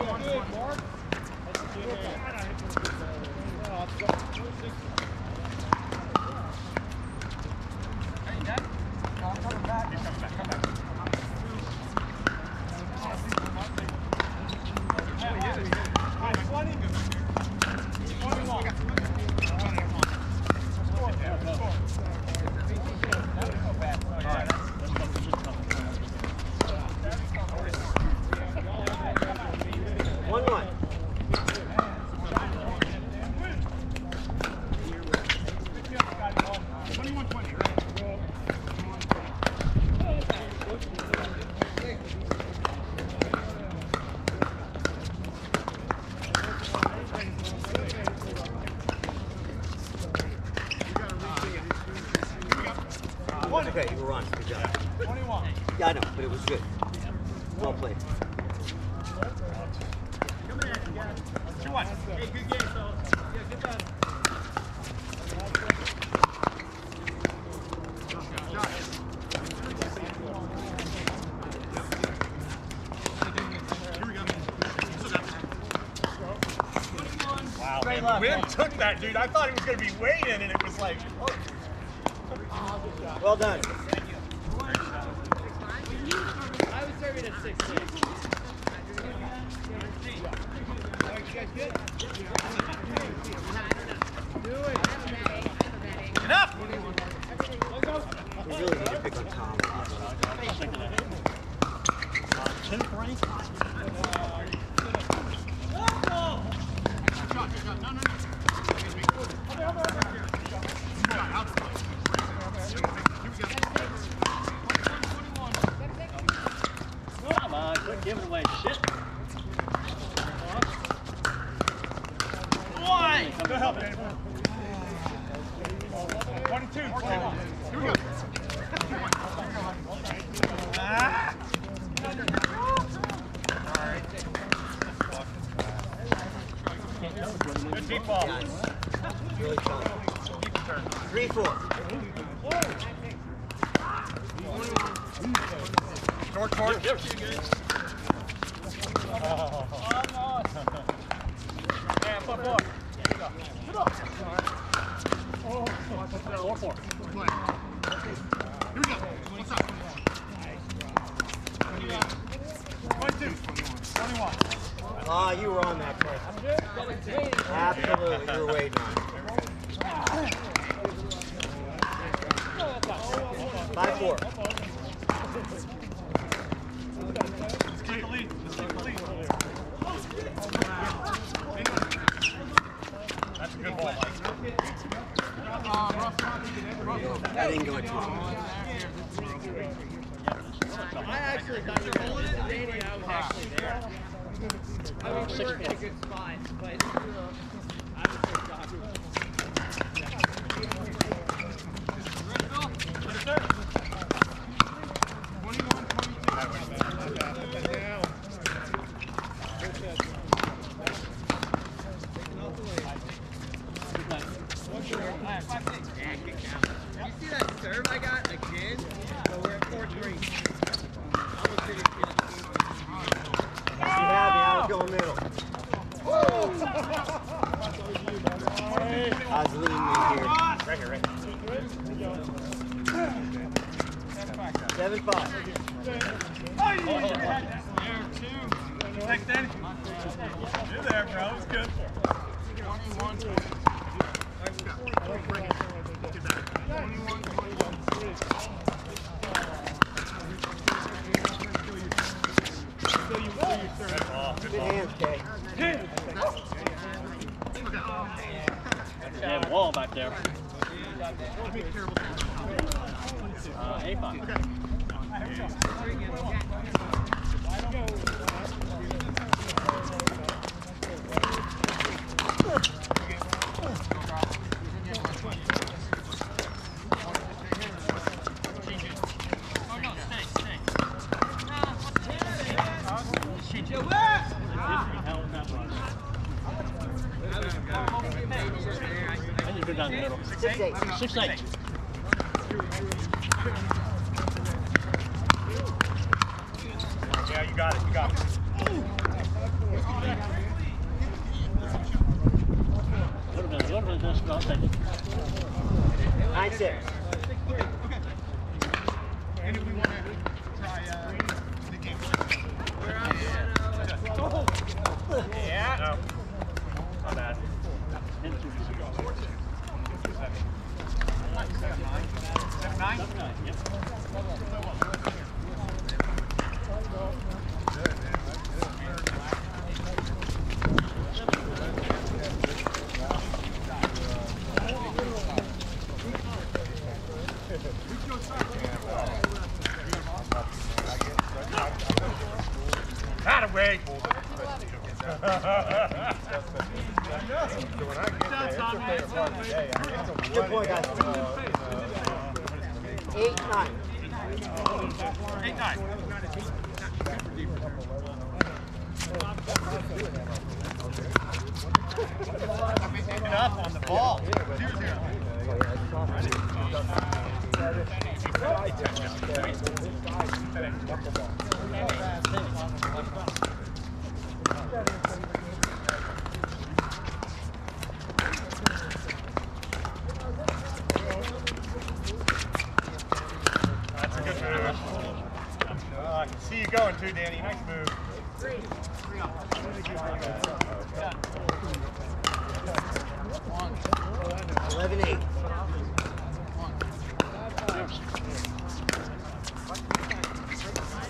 I knew you. I knew you were going at me. From a power station down. Good shot. One one. It's okay, you were on. Good job. 21. Yeah, I know, but it was good. Well played. Two one. Hey, good game, fellas. Yeah, good battle. Wow. Wim took that, dude. I thought he was going to be waiting, and it was like, oh. Well done. I would serve it at six six. Enough! We really need to pick on Tom. Uh, two, three. Come on, quit giving away shit. Why? Go help it. 22, 21. Here we go. Ah. Good deep ball. Three four. Short, short. Yeah, foot, foot. Four, four. Here we go. What's up? 22, 21. Ah, you were on that play. Absolutely, you were waiting on. Five four. Let's keep the lead. Let's keep the lead. That's a good ball, Mike. That didn't go too far. I actually thought you were holding it, Danny. I was actually there. I mean, we were in a good spot, but I was so shocked. You see that serve I got again? So we're at 4-3. Almost did it. You had me. I was going middle. I was leaning in here. Right here, right here. Seven five. Thanks, Danny. You're there, bro. It's good. Good hands, Kay. Yeah, wall five. down the Six eight. Yeah, you got it. You got it. Nine six. And. Yeah. Not bad. Into Seven nine. Seven nine. Seven nine, yep. Away. Good point, guys a good move. Oh, I can see you going too, Danny. Nice move. Eight. Ah,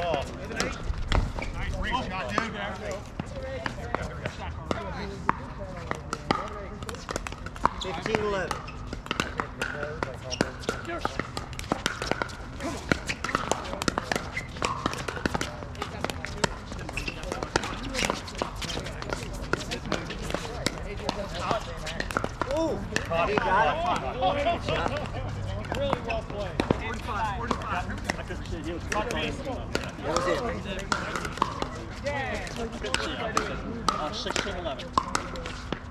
ball. Nice ring shot, dude. Fifteen eleven. Oh, he got it. Really well played. 6, 7, 11.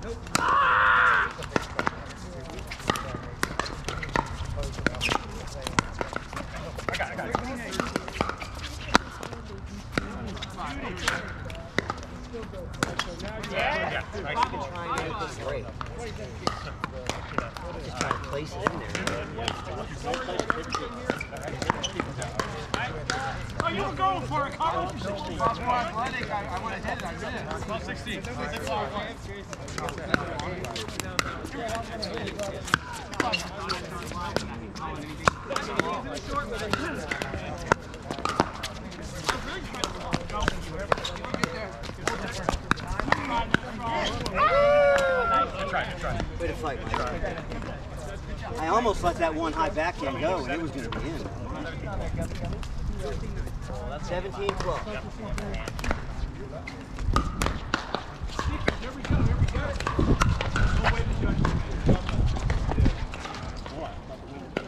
Nope. Ah! Yeah, nice. Trying to make this great. Just trying to place it in there. Oh, you were going for it, Carl. Athletic, I, would have hit it, I did it. Twelve sixteen. Way to fight, Mike. I almost let that one high backhand go, and it was going to be in. 17 12.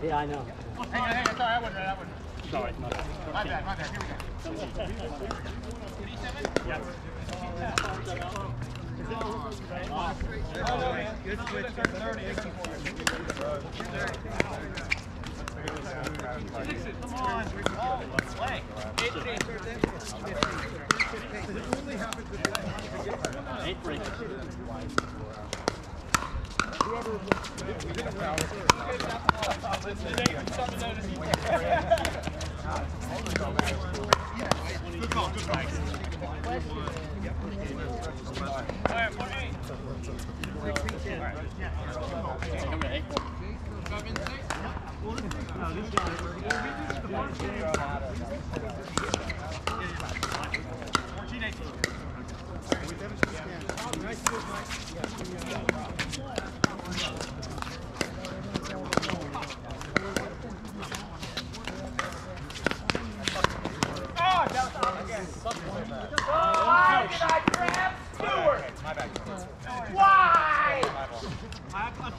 Yeah, I know. Hang on, hang on, sorry, I wasn't, I wasn't. Sorry, my bad. My bad, my bad, here we go. Come on, Good call, good call. Come here, eight.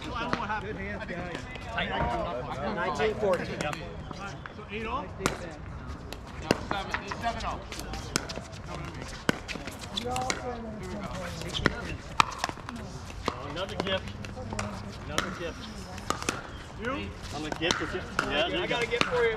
Fourteen, eighteen. I, I, I don't know what happened. 19 14. So eight all? No, seven, it's seven oh. Another gift. Yeah, I got a gift for you.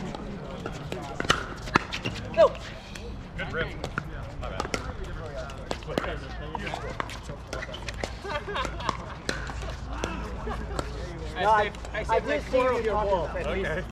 No. Good rim. I, I, I you your wolf. Okay.